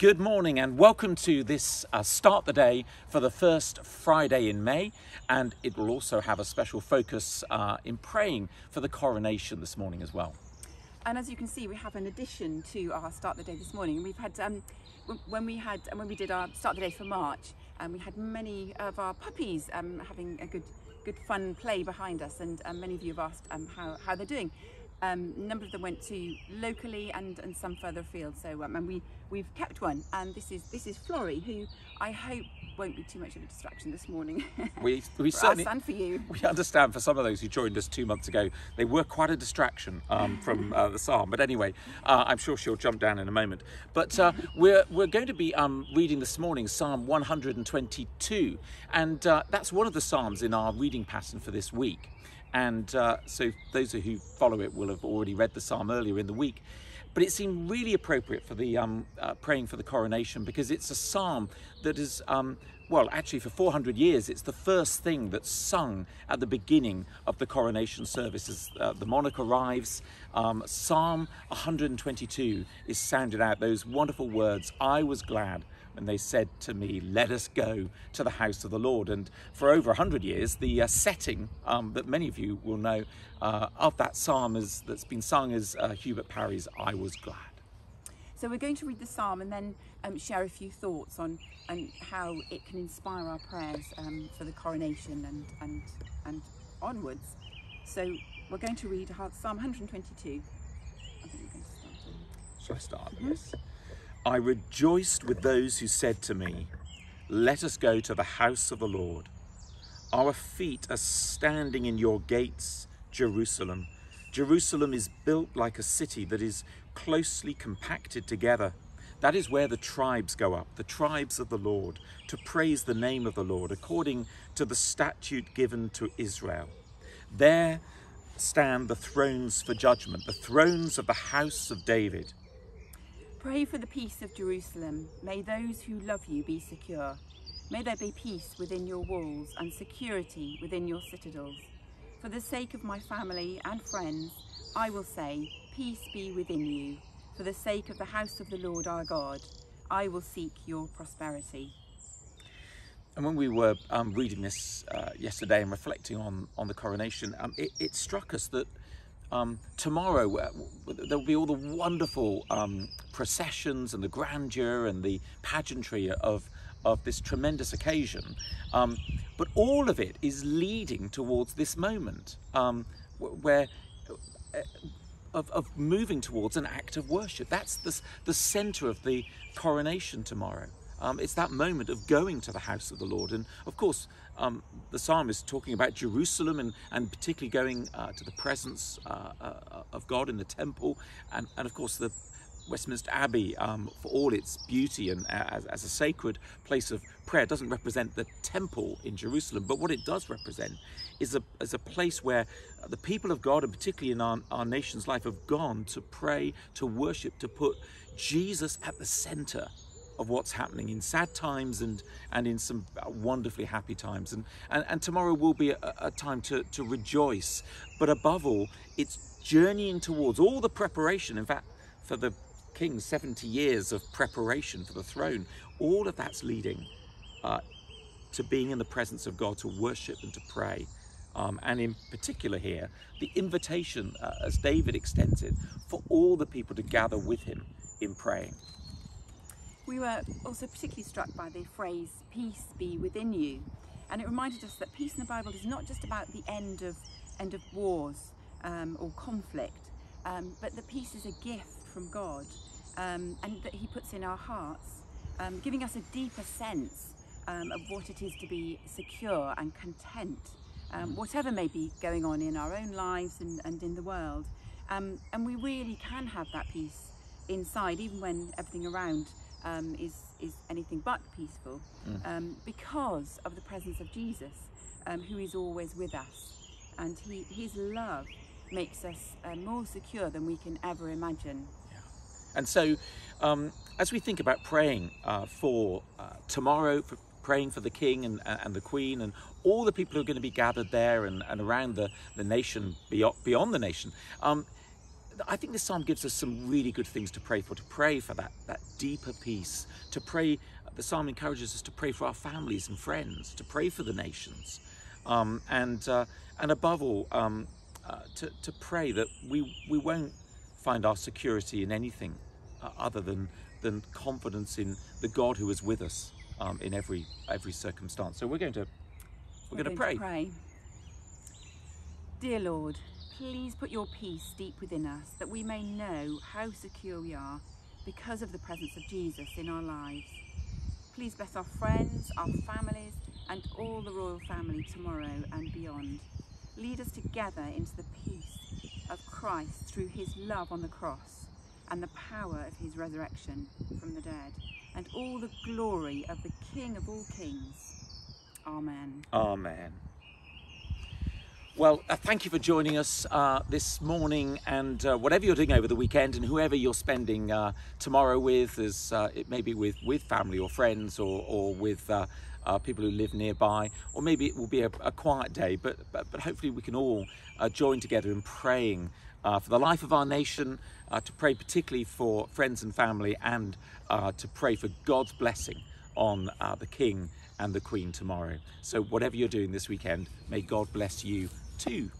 Good morning and welcome to this uh, Start the Day for the first Friday in May. And it will also have a special focus uh, in praying for the coronation this morning as well. And as you can see, we have an addition to our Start the Day this morning. And we've had, um, when we had, when we did our Start the Day for March, um, we had many of our puppies um, having a good, good fun play behind us. And um, many of you have asked um, how, how they're doing. Um, a number of them went to locally and, and some further afield. So um, and we we've kept one, and this is this is Florrie, who I hope won't be too much of a distraction this morning. We we for certainly us for you. we understand for some of those who joined us two months ago, they were quite a distraction um, from uh, the psalm. But anyway, uh, I'm sure she'll jump down in a moment. But uh, we're we're going to be um, reading this morning Psalm 122, and uh, that's one of the psalms in our reading pattern for this week. And uh, so those who follow it will have already read the psalm earlier in the week. But it seemed really appropriate for the um, uh, praying for the coronation because it's a psalm that is, um, well, actually for 400 years, it's the first thing that's sung at the beginning of the coronation services. uh, the monarch arrives. Um, psalm 122 is sounded out, those wonderful words, I was glad when they said to me, Let us go to the house of the Lord. And for over 100 years, the uh, setting um, that many of you will know uh, of that psalm is, that's been sung is uh, Hubert Parry's I Was Glad. So we're going to read the psalm and then um, share a few thoughts on, on how it can inspire our prayers um, for the coronation and, and, and onwards. So we're going to read Psalm 122. I think we're going to start on- Shall I start? Yes. I rejoiced with those who said to me, Let us go to the house of the Lord. Our feet are standing in your gates, Jerusalem. Jerusalem is built like a city that is closely compacted together. That is where the tribes go up, the tribes of the Lord, to praise the name of the Lord according to the statute given to Israel. There stand the thrones for judgment, the thrones of the house of David. Pray for the peace of Jerusalem. May those who love you be secure. May there be peace within your walls and security within your citadels. For the sake of my family and friends, I will say, Peace be within you. For the sake of the house of the Lord our God, I will seek your prosperity. And when we were um, reading this uh, yesterday and reflecting on, on the coronation, um, it, it struck us that um, tomorrow uh, there will be all the wonderful um, processions and the grandeur and the pageantry of, of this tremendous occasion. Um, but all of it is leading towards this moment um, where uh, of, of moving towards an act of worship. That's the, the center of the coronation tomorrow. Um, it's that moment of going to the house of the Lord. And of course, um, the psalm is talking about Jerusalem and, and particularly going uh, to the presence uh, uh, of God in the temple. And, and of course, the Westminster Abbey, um, for all its beauty and uh, as, as a sacred place of prayer, doesn't represent the temple in Jerusalem, but what it does represent is a, is a place where the people of God, and particularly in our, our nation's life, have gone to pray, to worship, to put Jesus at the center of what's happening in sad times and and in some wonderfully happy times. And and, and tomorrow will be a, a time to to rejoice. But above all it's journeying towards all the preparation. In fact for the king's 70 years of preparation for the throne. All of that's leading uh, to being in the presence of god to worship and to pray. Um, and in particular here the invitation uh, as david extends it for all the people to gather with him in praying. We were also particularly struck by the phrase, peace be within you. And it reminded us that peace in the Bible is not just about the end of, end of wars um, or conflict, um, but the peace is a gift from God um, and that He puts in our hearts, um, giving us a deeper sense um, of what it is to be secure and content, um, whatever may be going on in our own lives and, and in the world. Um, and we really can have that peace inside, even when everything around um, is, is anything but peaceful, um, because of the presence of Jesus, um, who is always with us. And he, his love makes us uh, more secure than we can ever imagine. And so, um, as we think about praying uh, for uh, tomorrow, for praying for the king and, and the queen, and all the people who are going to be gathered there and, and around the, the nation, beyond, beyond the nation, um, I think this psalm gives us some really good things to pray for. To pray for that that deeper peace. To pray. The psalm encourages us to pray for our families and friends. To pray for the nations, um, and uh, and above all, um, uh, to to pray that we we won't find our security in anything uh, other than than confidence in the God who is with us um, in every every circumstance. So we're going to we're, We're going to pray. to pray. Dear Lord, please put your peace deep within us that we may know how secure we are because of the presence of Jesus in our lives. Please bless our friends, our families, and all the royal family tomorrow and beyond. Lead us together into the peace of Christ through his love on the cross and the power of his resurrection from the dead, and all the glory of the King of all kings. Amen. Amen. Well, uh, thank you for joining us uh, this morning, and uh, whatever you're doing over the weekend, and whoever you're spending uh, tomorrow with, as uh, it may be with with family or friends, or or with uh, people who live nearby, or maybe it will be a, a quiet day. But, but but hopefully we can all join together in praying for the life of our nation, to pray particularly for friends and family, and to pray for God's blessing on the King and the Queen tomorrow. So, whatever you're doing this weekend, may God bless you too.